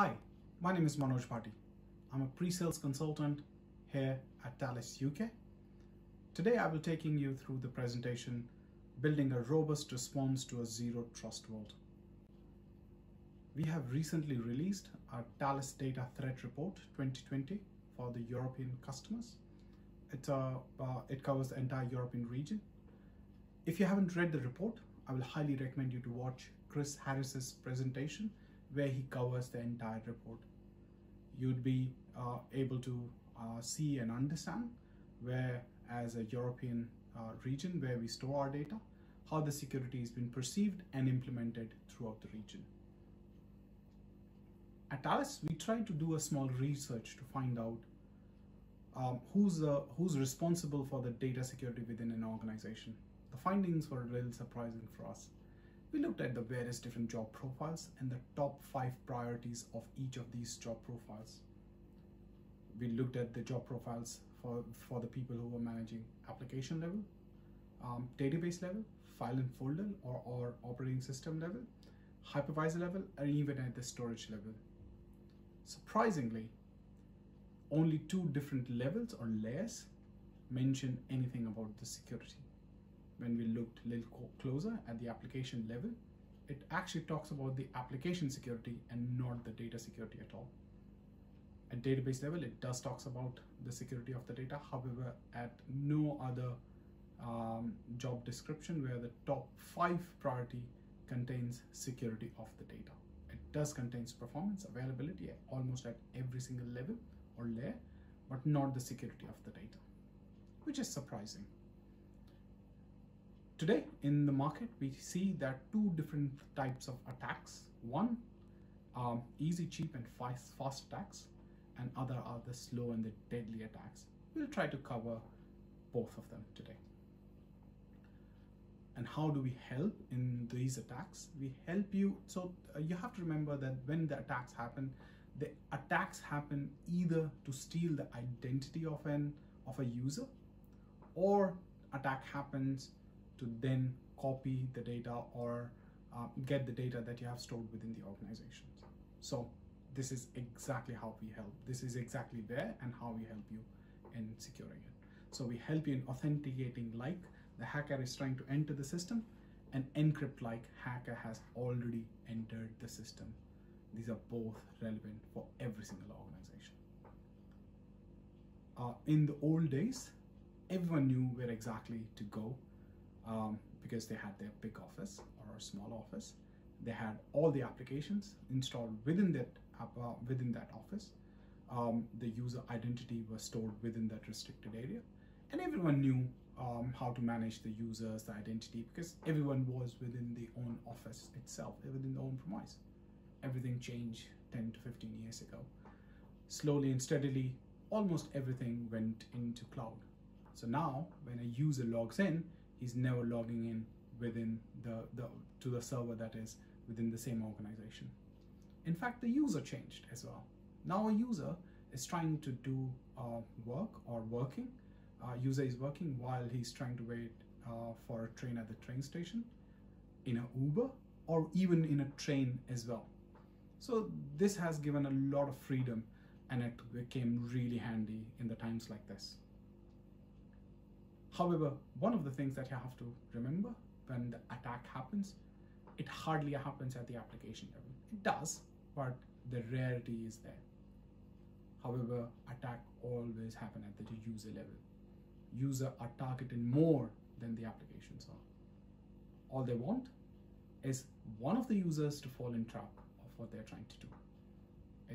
Hi, my name is Manoj Bhatti. I'm a pre-sales consultant here at Thales UK. Today I will be taking you through the presentation Building a Robust Response to a Zero Trust World. We have recently released our Thales Data Threat Report 2020 for the European customers. It, uh, uh, it covers the entire European region. If you haven't read the report, I will highly recommend you to watch Chris Harris's presentation where he covers the entire report. You'd be uh, able to uh, see and understand where as a European uh, region where we store our data, how the security has been perceived and implemented throughout the region. At Thales, we try to do a small research to find out um, who's, uh, who's responsible for the data security within an organization. The findings were a little surprising for us. We looked at the various different job profiles and the top five priorities of each of these job profiles. We looked at the job profiles for, for the people who were managing application level, um, database level, file and folder or, or operating system level, hypervisor level, and even at the storage level. Surprisingly, only two different levels or layers mention anything about the security when we looked a little closer at the application level, it actually talks about the application security and not the data security at all. At database level, it does talks about the security of the data. However, at no other um, job description where the top five priority contains security of the data. It does contains performance, availability almost at every single level or layer, but not the security of the data, which is surprising. Today in the market, we see that two different types of attacks. One, um, easy, cheap and fast, fast attacks and other are the slow and the deadly attacks. We'll try to cover both of them today. And how do we help in these attacks? We help you, so uh, you have to remember that when the attacks happen, the attacks happen either to steal the identity of an of a user or attack happens to then copy the data or uh, get the data that you have stored within the organization. So this is exactly how we help. This is exactly where and how we help you in securing it. So we help you in authenticating like the hacker is trying to enter the system and encrypt like hacker has already entered the system. These are both relevant for every single organization. Uh, in the old days, everyone knew where exactly to go um, because they had their big office or a small office. They had all the applications installed within that app, uh, within that office. Um, the user identity was stored within that restricted area, and everyone knew um, how to manage the users, the identity, because everyone was within the own office itself, within the own premise. Everything changed 10 to 15 years ago. Slowly and steadily, almost everything went into cloud. So now, when a user logs in, he's never logging in within the, the to the server that is within the same organization. In fact, the user changed as well. Now a user is trying to do uh, work or working. Uh, user is working while he's trying to wait uh, for a train at the train station, in an Uber, or even in a train as well. So this has given a lot of freedom and it became really handy in the times like this. However, one of the things that you have to remember when the attack happens, it hardly happens at the application level. It does, but the rarity is there. However, attack always happen at the user level. User are targeted more than the applications are. All they want is one of the users to fall in trap of what they're trying to do.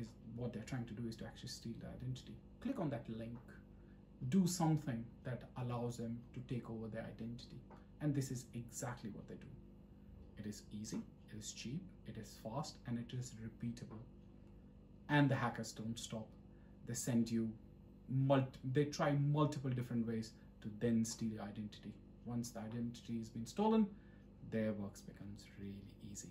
Is what they're trying to do is to actually steal the identity. Click on that link do something that allows them to take over their identity. And this is exactly what they do. It is easy, it is cheap, it is fast, and it is repeatable. And the hackers don't stop. They send you, they try multiple different ways to then steal your identity. Once the identity has been stolen, their works becomes really easy.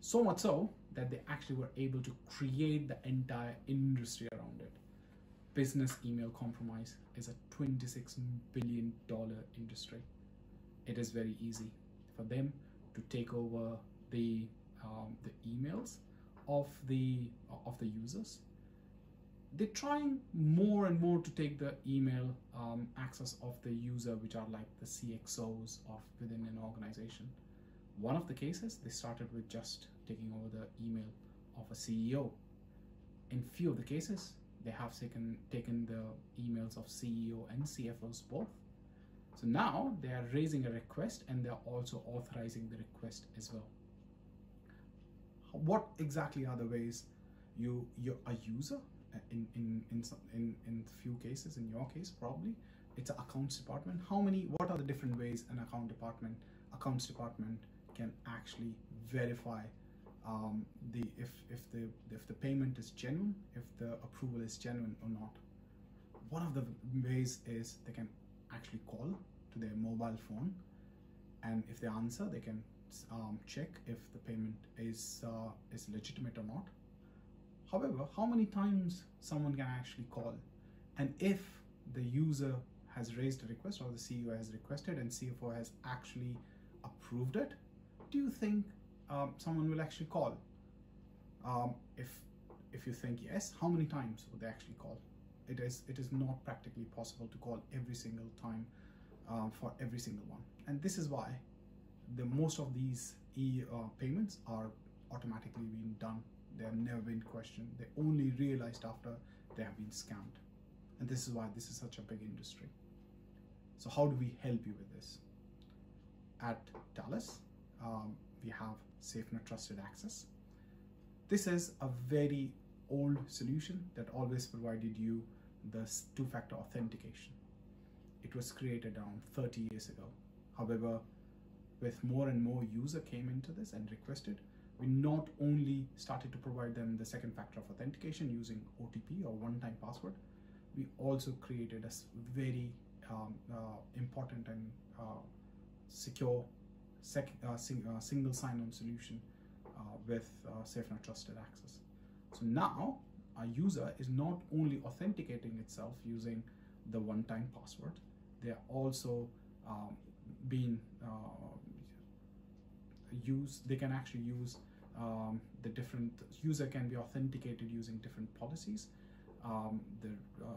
So much so that they actually were able to create the entire industry around it business email compromise is a $26 billion industry. It is very easy for them to take over the, um, the emails of the of the users. They're trying more and more to take the email um, access of the user which are like the cxos of within an organization. One of the cases they started with just taking over the email of a ceo in few of the cases they have taken taken the emails of ceo and cfos both. So now they are raising a request and they're also authorizing the request as well. What exactly are the ways you you're a user uh, in in in some, in in few cases in your case probably it's an accounts department. How many what are the different ways an account department accounts department can actually verify um, the if if the if the payment is genuine if the approval is genuine or not. One of the ways is they can actually call to their mobile phone and if they answer they can um, check if the payment is uh, is legitimate or not. However how many times someone can actually call? And if the user has raised a request or the CEO has requested and CFO has actually approved it do you think um, someone will actually call. Um, if if you think yes how many times would they actually call? It is it is not practically possible to call every single time um, for every single one. And this is why the most of these e uh, payments are automatically being done. They have never been questioned. They only realized after they have been scammed. And this is why this is such a big industry. So how do we help you with this? At Thales um, we have SafeNet Trusted Access. This is a very old solution that always provided you the two-factor authentication. It was created around 30 years ago. However with more and more user came into this and requested, we not only started to provide them the second factor of authentication using OTP or one-time password, we also created a very um, uh, important and uh, secure sec uh, sing uh, single sign-on solution uh, with uh, SafeNet Trusted Access. So now a user is not only authenticating itself using the one-time password, they are also um, being use they can actually use um, the different user can be authenticated using different policies um, the, uh,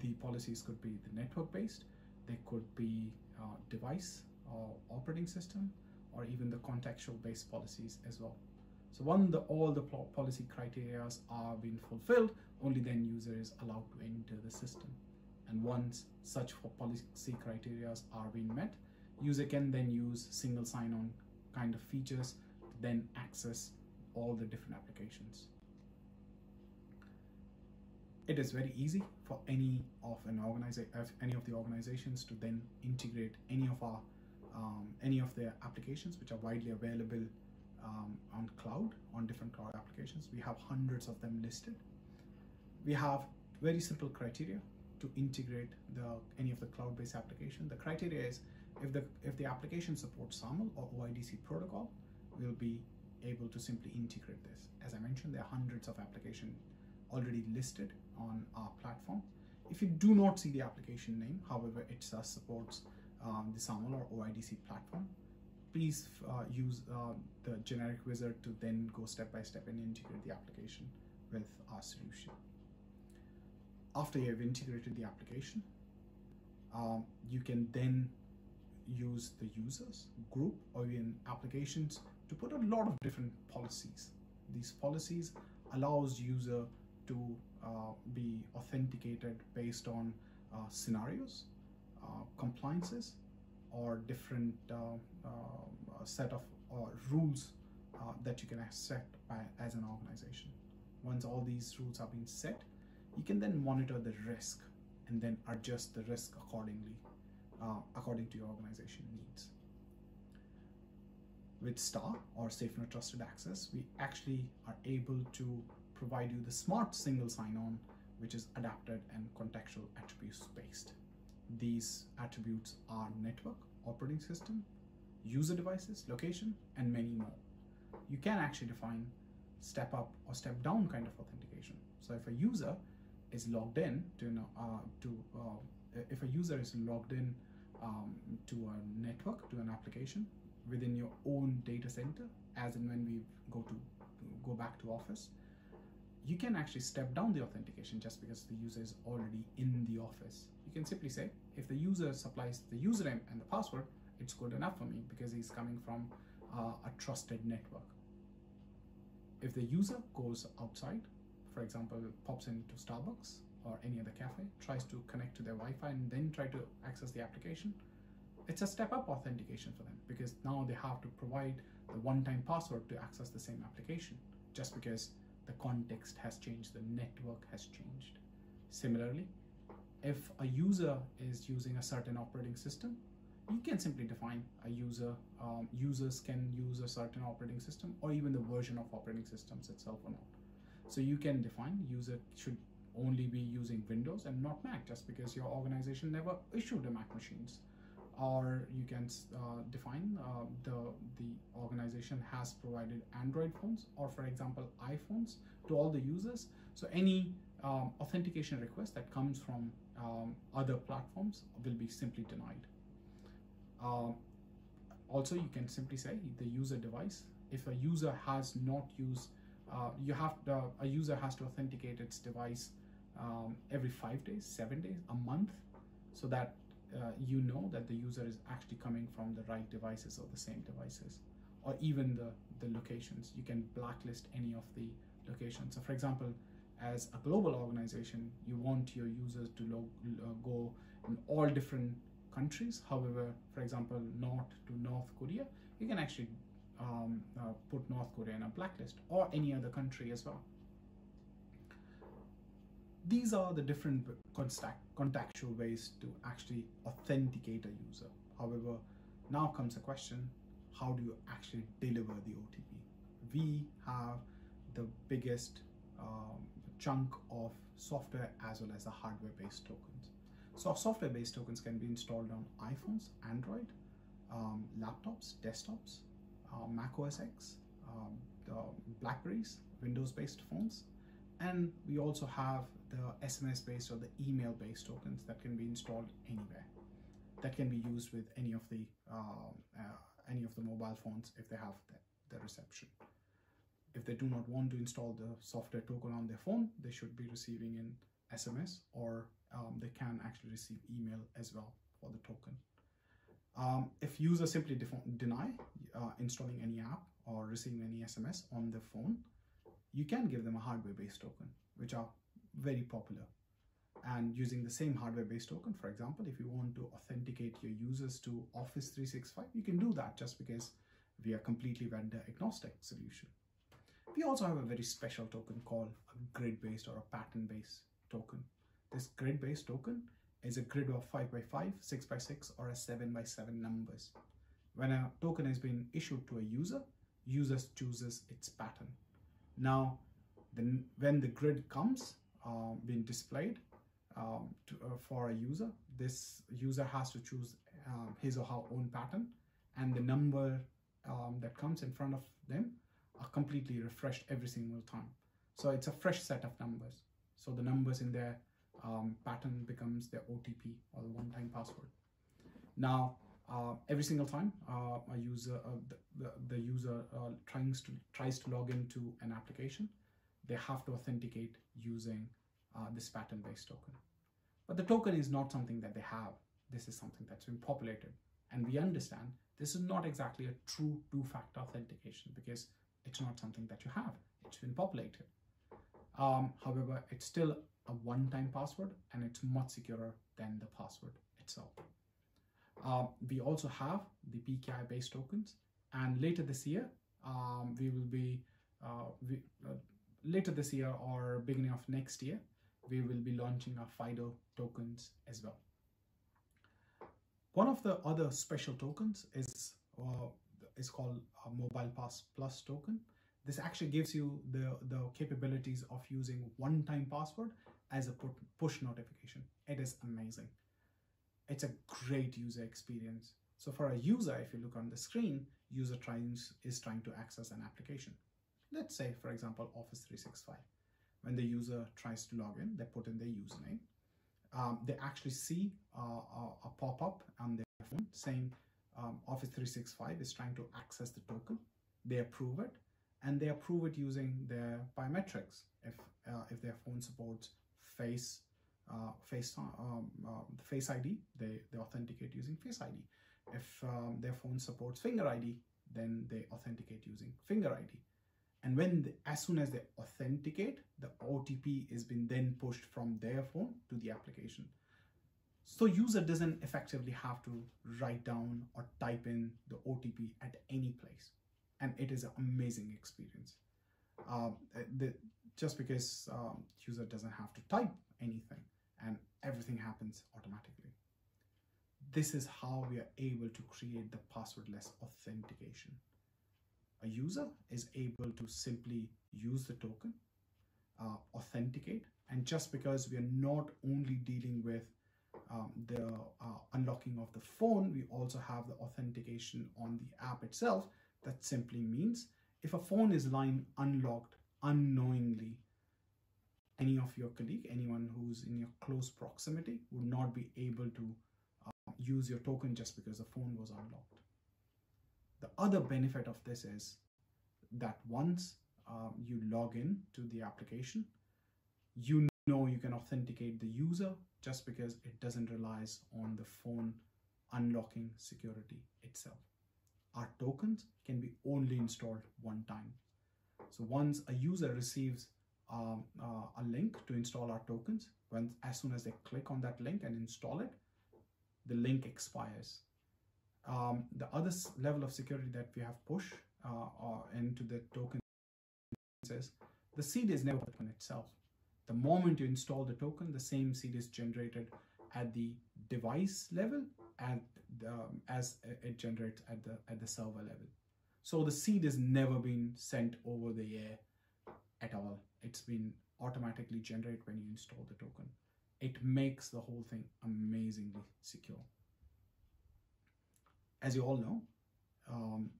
the policies could be the network based they could be uh, device or operating system or even the contextual based policies as well so when the, all the policy criteria are being fulfilled only then user is allowed to enter the system and once such policy criteria are being met user can then use single sign-on kind of features to then access all the different applications. It is very easy for any of an organization, any of the organizations to then integrate any of our um, any of their applications which are widely available um, on cloud on different cloud applications. We have hundreds of them listed. We have very simple criteria to integrate the any of the cloud-based application. The criteria is if the, if the application supports SAML or OIDC protocol, we'll be able to simply integrate this. As I mentioned, there are hundreds of applications already listed on our platform. If you do not see the application name, however, it supports um, the SAML or OIDC platform, please uh, use uh, the generic wizard to then go step by step and integrate the application with our solution. After you have integrated the application, um, you can then use the users group or even applications to put a lot of different policies. These policies allows user to uh, be authenticated based on uh, scenarios, compliances, or different uh, uh, set of uh, rules that you can set by, as an organization. Once all these rules have been set, you can then monitor the risk and then adjust the risk accordingly uh, according to your organization needs. With STAR or Safe SafeNet Trusted Access, we actually are able to provide you the smart single sign-on, which is adapted and contextual attributes based. These attributes are network, operating system, user devices, location, and many more. You can actually define step up or step down kind of authentication. So if a user is logged in to, uh, to uh, if a user is logged in um, to a network, to an application within your own data center, as and when we go to go back to Office, you can actually step down the authentication just because the user is already in the office. You can simply say, if the user supplies the username and the password, it's good enough for me because he's coming from uh, a trusted network. If the user goes outside, for example, pops into Starbucks or any other cafe, tries to connect to their Wi-Fi and then try to access the application, it's a step up authentication for them because now they have to provide the one-time password to access the same application just because the context has changed, the network has changed. Similarly, if a user is using a certain operating system, you can simply define a user. Um, users can use a certain operating system or even the version of operating systems itself or not. So you can define user should only be using Windows and not Mac just because your organization never issued a Mac machines or you can uh, define uh, the the organization has provided android phones or for example iphones to all the users so any um, authentication request that comes from um, other platforms will be simply denied uh, also you can simply say the user device if a user has not used uh, you have to, a user has to authenticate its device um, every five days seven days a month so that uh, you know that the user is actually coming from the right devices or the same devices or even the, the locations. You can blacklist any of the locations. So for example, as a global organization, you want your users to uh, go in all different countries. However, for example, not to North Korea, you can actually um, uh, put North Korea in a blacklist or any other country as well. These are the different contextual ways to actually authenticate a user. However, now comes the question, how do you actually deliver the OTP? We have the biggest um, chunk of software as well as the hardware-based tokens. So software-based tokens can be installed on iPhones, Android, um, laptops, desktops, uh, Mac OS X, um, the Blackberries, Windows-based phones, and we also have the SMS based or the email based tokens that can be installed anywhere. That can be used with any of the uh, uh, any of the mobile phones if they have the, the reception. If they do not want to install the software token on their phone, they should be receiving an SMS or um, they can actually receive email as well for the token. Um, if users simply deny uh, installing any app or receiving any SMS on their phone, you can give them a hardware-based token, which are very popular. And using the same hardware-based token, for example, if you want to authenticate your users to Office 365, you can do that just because we are completely vendor agnostic solution. We also have a very special token called a grid-based or a pattern-based token. This grid-based token is a grid of 5x5, 6x6, or a 7x7 numbers. When a token has been issued to a user, user chooses its pattern. Now, then when the grid comes, uh, being displayed um, to, uh, for a user. This user has to choose um, his or her own pattern and the number um, that comes in front of them are completely refreshed every single time. So it's a fresh set of numbers. So the numbers in their um, pattern becomes their OTP or one-time password. Now, uh, every single time uh, a user, uh, the, the, the, user uh, tries to tries to log into an application, they have to authenticate using uh, this pattern-based token. But the token is not something that they have. This is something that's been populated. And we understand this is not exactly a true two-factor authentication because it's not something that you have. It's been populated. Um, however, it's still a one-time password and it's much securer than the password itself. Uh, we also have the PKI based tokens and later this year um, we will be uh, we, uh, later this year or beginning of next year, we will be launching our FIDO tokens as well. One of the other special tokens is, uh, is called Mobile Pass Plus token. This actually gives you the, the capabilities of using one-time password as a push notification. It is amazing. It's a great user experience. So for a user, if you look on the screen, user tries, is trying to access an application. Let's say, for example, Office 365. When the user tries to log in, they put in their username. Um, they actually see uh, a, a pop-up on their phone saying um, Office 365 is trying to access the token. They approve it. and they approve it using their biometrics. If uh, if their phone supports face uh, face um, uh, face ID, they they authenticate using Face ID. If um, their phone supports Finger ID, then they authenticate using Finger ID. And when the, as soon as they authenticate, the OTP is been then pushed from their phone to the application. So user doesn't effectively have to write down or type in the OTP at any place. And it is an amazing experience. Um, the, just because um, user doesn't have to type anything and everything happens automatically. This is how we are able to create the passwordless authentication. A user is able to simply use the token, uh, authenticate, and just because we are not only dealing with um, the uh, unlocking of the phone, we also have the authentication on the app itself. That simply means if a phone is lying unlocked unknowingly, any of your colleague, anyone who's in your close proximity would not be able to uh, use your token just because the phone was unlocked. The other benefit of this is that once um, you log in to the application, you know you can authenticate the user just because it doesn't relies on the phone unlocking security itself. Our tokens can be only installed one time. So once a user receives um, uh, a link to install our tokens, when as soon as they click on that link and install it, the link expires. Um, the other level of security that we have pushed uh, uh, into the token is the seed is never open itself. The moment you install the token, the same seed is generated at the device level and um, as it generates at the at the server level. So the seed has never been sent over the air at all. It's been automatically generated when you install the token. It makes the whole thing amazingly secure. As you all know, um,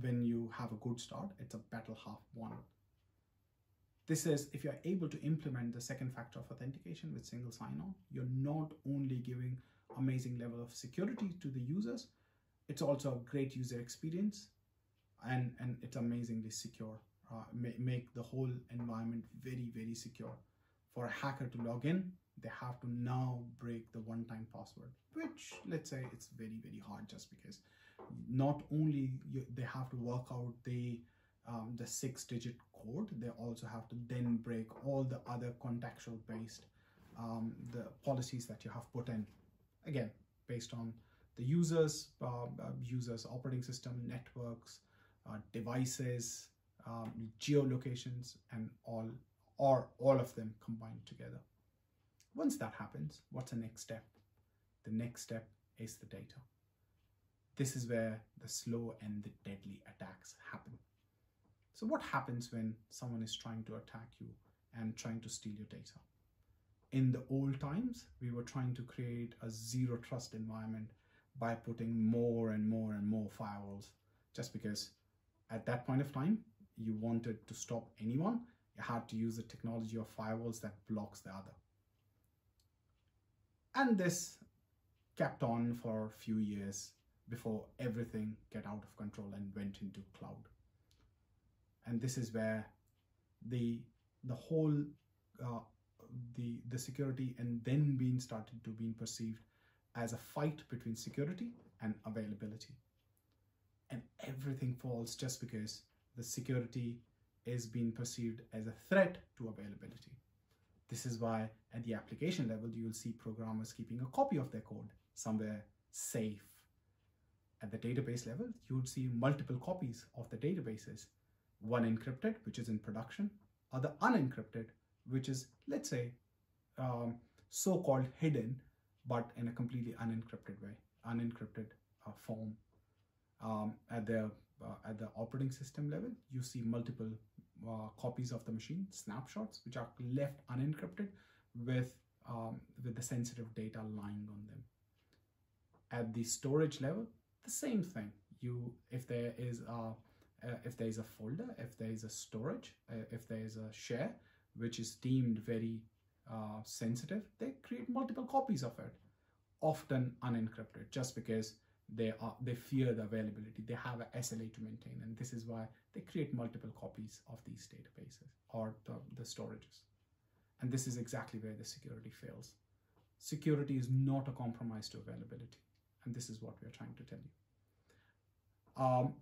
when you have a good start, it's a battle half won. This is if you're able to implement the second factor of authentication with single sign-on, you're not only giving amazing level of security to the users, it's also a great user experience and, and it's amazingly secure. Uh, make the whole environment very, very secure. For a hacker to log in, they have to now break the one-time password, which let's say it's very, very hard just because not only you, they have to work out the um, the six digit code, they also have to then break all the other contextual based um, the policies that you have put in. Again, based on the users, uh, uh, users operating system, networks, uh, devices, um, geolocations, and all or all of them combined together. Once that happens, what's the next step? The next step is the data. This is where the slow and the deadly attacks happen. So what happens when someone is trying to attack you and trying to steal your data? In the old times, we were trying to create a zero trust environment by putting more and more and more firewalls just because at that point of time, you wanted to stop anyone, you had to use the technology of firewalls that blocks the other. And this kept on for a few years before everything get out of control and went into cloud and this is where the the whole uh, the the security and then being started to being perceived as a fight between security and availability. And everything falls just because the security is being perceived as a threat to availability. This is why at the application level you will see programmers keeping a copy of their code somewhere safe. At the database level you would see multiple copies of the databases one encrypted, which is in production, other unencrypted, which is, let's say, um, so-called hidden, but in a completely unencrypted way, unencrypted uh, form. Um, at the uh, at the operating system level, you see multiple uh, copies of the machine, snapshots, which are left unencrypted with um, with the sensitive data lying on them. At the storage level, the same thing. You, if there is a uh, if there is a folder, if there is a storage, uh, if there is a share, which is deemed very uh, sensitive, they create multiple copies of it, often unencrypted, just because they are they fear the availability. They have a sla to maintain and this is why they create multiple copies of these databases or the, the storages. And this is exactly where the security fails. Security is not a compromise to availability and this is what we are trying to tell you. Um,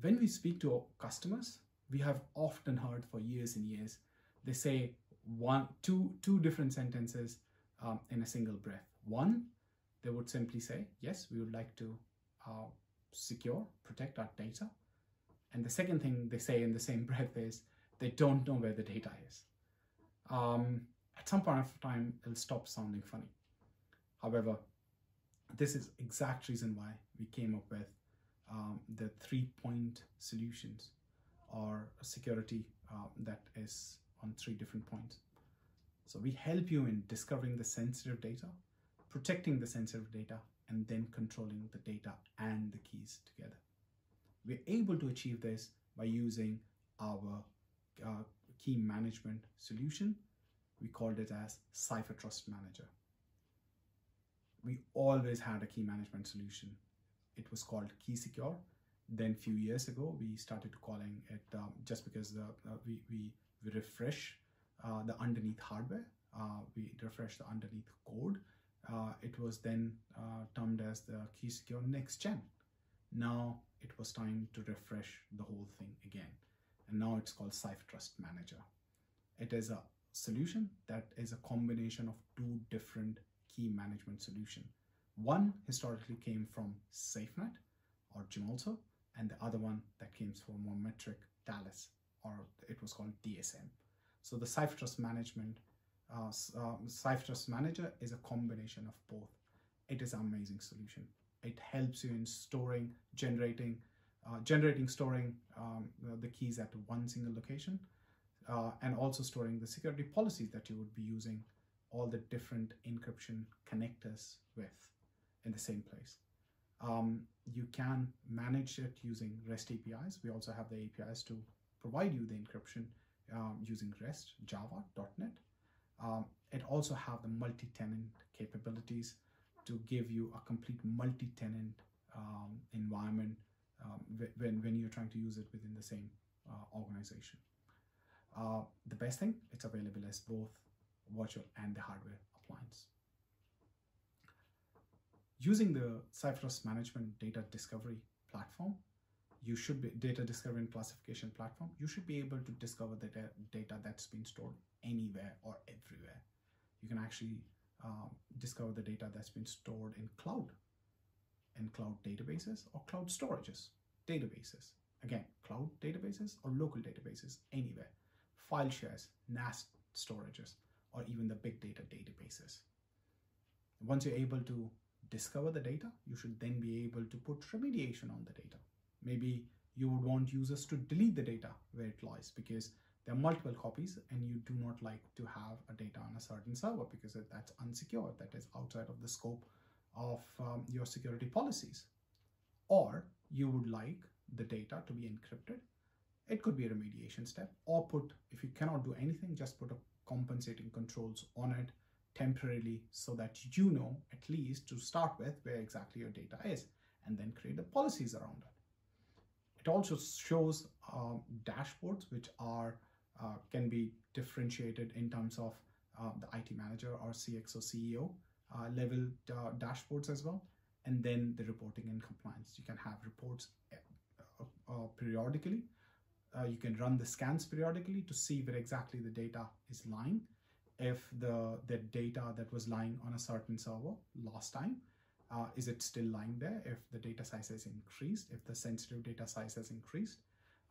when we speak to customers we have often heard for years and years they say one two two different sentences um, in a single breath one they would simply say, yes, we would like to uh, secure, protect our data. And the second thing they say in the same breath is they don't know where the data is. Um, at some point of time, it'll stop sounding funny. However, this is exact reason why we came up with um, the three-point solutions or security uh, that is on three different points. So we help you in discovering the sensitive data, protecting the sensitive data, and then controlling the data and the keys together. We're able to achieve this by using our uh, key management solution. We called it as CipherTrust Manager. We always had a key management solution. It was called Key Secure. Then few years ago, we started calling it um, just because the, uh, we, we, we refresh uh, the underneath hardware. Uh, we refresh the underneath code. Uh, it was then uh, termed as the key secure next gen. Now it was time to refresh the whole thing again. And now it's called CipherTrust Manager. It is a solution that is a combination of two different key management solution one historically came from safenet or Gemalto and the other one that came from more Metric Thales or it was called DSM so the cipher trust management uh, uh, Trust Manager is a combination of both. It is an amazing solution. It helps you in storing, generating, uh, generating, storing um, the keys at one single location, uh, and also storing the security policies that you would be using all the different encryption connectors with in the same place. Um, you can manage it using REST APIs. We also have the APIs to provide you the encryption um, using REST, Java, .NET, um, it also have the multi-tenant capabilities to give you a complete multi-tenant um, environment um, when, when you're trying to use it within the same uh, organization. Uh, the best thing, it's available as both virtual and the hardware appliance. Using the Trust Management Data Discovery Platform, you should be data discovery and classification platform you should be able to discover the data that's been stored anywhere or everywhere. You can actually um, discover the data that's been stored in cloud in cloud databases or cloud storages databases. Again cloud databases or local databases anywhere. File shares NAS storages or even the big data databases. Once you're able to discover the data you should then be able to put remediation on the data. Maybe you would want users to delete the data where it lies because there are multiple copies and you do not like to have a data on a certain server because that's unsecure that is outside of the scope of um, your security policies. Or you would like the data to be encrypted. It could be a remediation step or put if you cannot do anything just put a compensating controls on it temporarily so that you know at least to start with where exactly your data is and then create the policies around it it also shows um, dashboards which are uh, can be differentiated in terms of uh, the IT manager or CXO CEO uh, level uh, dashboards as well. And then the reporting and compliance. You can have reports uh, uh, periodically. you can run the scans periodically to see where exactly the data is lying. If the, the data that was lying on a certain server last time uh, is it still lying there if the data size has increased, if the sensitive data size has increased?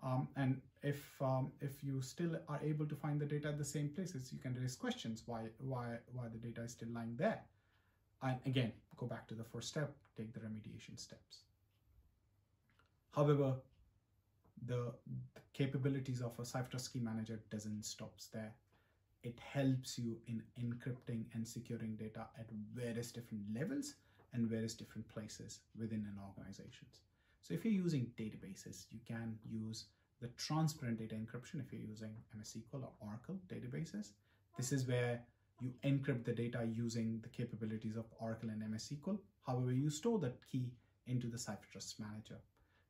Um, and if um, if you still are able to find the data at the same places, you can raise questions why why why the data is still lying there. And again, go back to the first step, take the remediation steps. However, the, the capabilities of a Cipher Key Manager doesn't stop there. It helps you in encrypting and securing data at various different levels and various different places within an organization. So if you're using databases, you can use the transparent data encryption if you're using MS SQL or Oracle databases. This is where you encrypt the data using the capabilities of Oracle and MS SQL. However, you store that key into the CipherTrust Manager.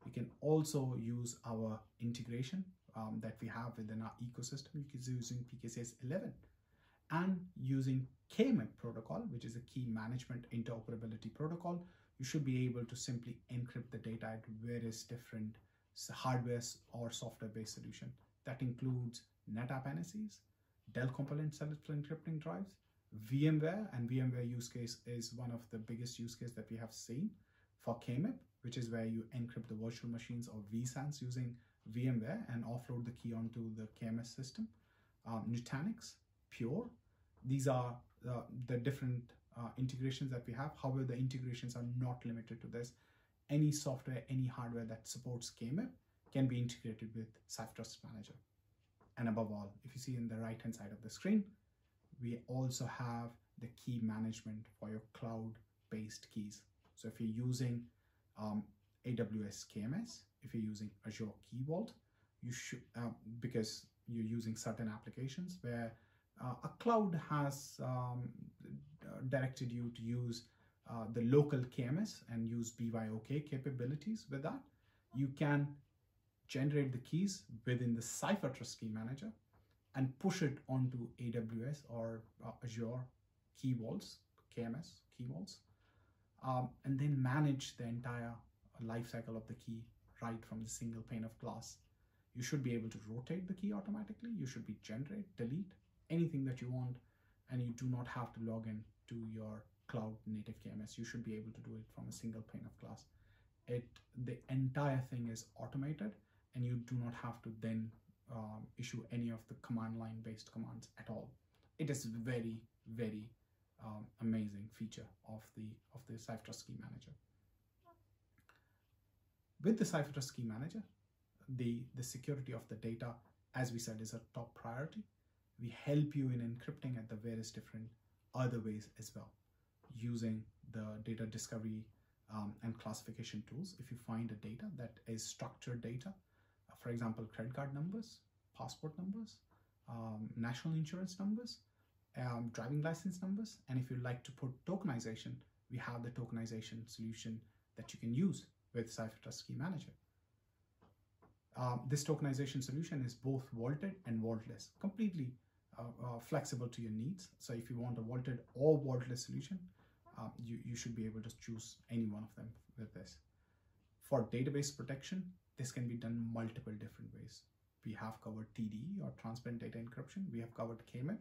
You can also use our integration um, that we have within our ecosystem. Using PKCS 11 and using KMIP protocol, which is a key management interoperability protocol. You should be able to simply encrypt the data at various different hardware or software-based solution. That includes NetApp NSEs, Dell component self-encrypting drives, VMware, and VMware use case is one of the biggest use case that we have seen for KMIP, which is where you encrypt the virtual machines or vSANs using VMware and offload the key onto the KMS system. Um, Nutanix, Pure, these are uh, the different uh, integrations that we have. However, the integrations are not limited to this. Any software, any hardware that supports KMIP can be integrated with CipherTrust Manager. And above all, if you see in the right hand side of the screen, we also have the key management for your cloud-based keys. So if you're using um, AWS KMS, if you're using Azure Key Vault, you should, uh, because you're using certain applications where uh, a cloud has um, directed you to use uh, the local KMS and use BYOK capabilities with that, you can generate the keys within the CipherTrust Key Manager and push it onto AWS or uh, Azure key vaults, KMS key vaults, um, and then manage the entire lifecycle of the key right from the single pane of glass. You should be able to rotate the key automatically. You should be generate, delete, anything that you want, and you do not have to log in to your cloud native KMS. You should be able to do it from a single pane of glass. It the entire thing is automated and you do not have to then um, issue any of the command line based commands at all. It is a very, very um, amazing feature of the of the CipherTrust Key Manager. With the CipherTrust Key Manager, the, the security of the data, as we said, is a top priority. We help you in encrypting at the various different other ways as well, using the data discovery um, and classification tools. If you find a data that is structured data, for example, credit card numbers, passport numbers, um, national insurance numbers, um, driving license numbers. And if you'd like to put tokenization, we have the tokenization solution that you can use with CipherTrust Key Manager. Um, this tokenization solution is both vaulted and vaultless, completely uh, uh, flexible to your needs. So if you want a vaulted or vaultless solution, um, you, you should be able to choose any one of them with this. For database protection, this can be done multiple different ways. We have covered TDE or transparent data encryption. We have covered KMIP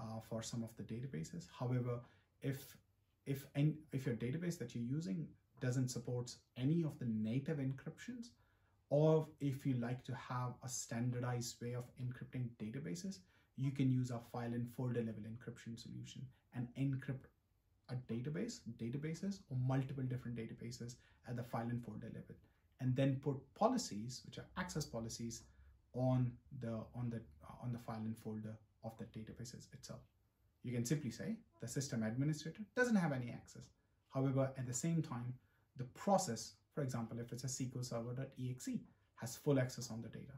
uh, for some of the databases. However, if if any, if your database that you're using doesn't support any of the native encryptions, or if you like to have a standardized way of encrypting databases, you can use our file and folder level encryption solution and encrypt a database, databases, or multiple different databases at the file and folder level and then put policies, which are access policies, on the on the on the file and folder of the databases itself. You can simply say the system administrator doesn't have any access. However, at the same time, the process, for example, if it's a SQL server.exe, has full access on the data.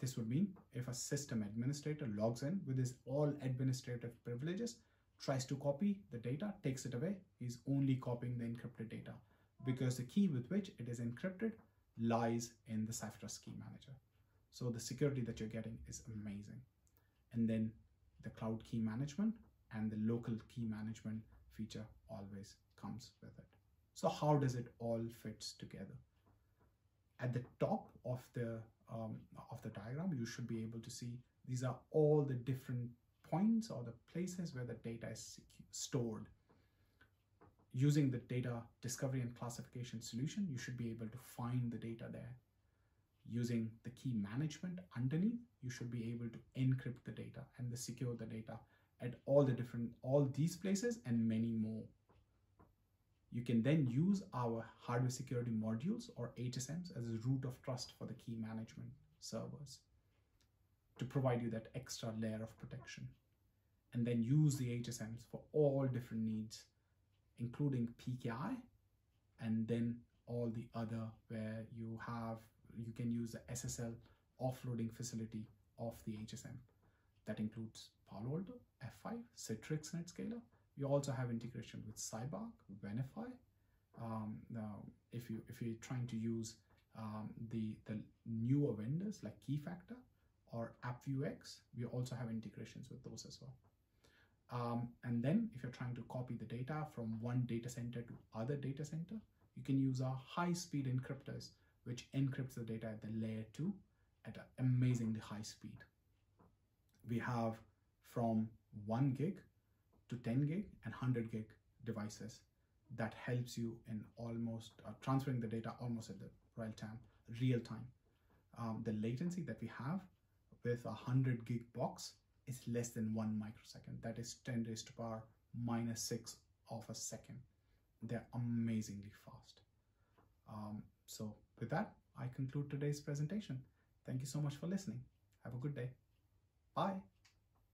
This would mean if a system administrator logs in with his all administrative privileges, tries to copy the data, takes it away, he's only copying the encrypted data because the key with which it is encrypted lies in the CipherTrust Key Manager. So the security that you're getting is amazing. And then the cloud key management and the local key management feature always comes with it. So how does it all fits together? At the top of the um, of the diagram, you should be able to see these are all the different points or the places where the data is stored using the data discovery and classification solution, you should be able to find the data there. Using the key management underneath, you should be able to encrypt the data and the secure the data at all the different, all these places and many more. You can then use our hardware security modules or HSMs as a root of trust for the key management servers to provide you that extra layer of protection. And then use the HSMs for all different needs including PKI, and then all the other where you have, you can use the SSL offloading facility of the HSM. That includes Palo Alto, F5, Citrix NetScaler. We also have integration with CyberArk, Venafi. Um, now, if you if you're trying to use um, the the newer vendors like Keyfactor or AppViewX, we also have integrations with those as well. Um, and then if you're trying to copy the data from one data center to other data center, you can use our high-speed encryptors, which encrypts the data at the layer two at an amazingly high speed. We have from one gig to 10 gig and 100 gig devices that helps you in almost uh, transferring the data almost at the real time, real time. Um, the latency that we have with a 100 gig box is less than one microsecond. That is 10 raised to the power minus six of a second. They're amazingly fast. Um, so with that, I conclude today's presentation. Thank you so much for listening. Have a good day. Bye.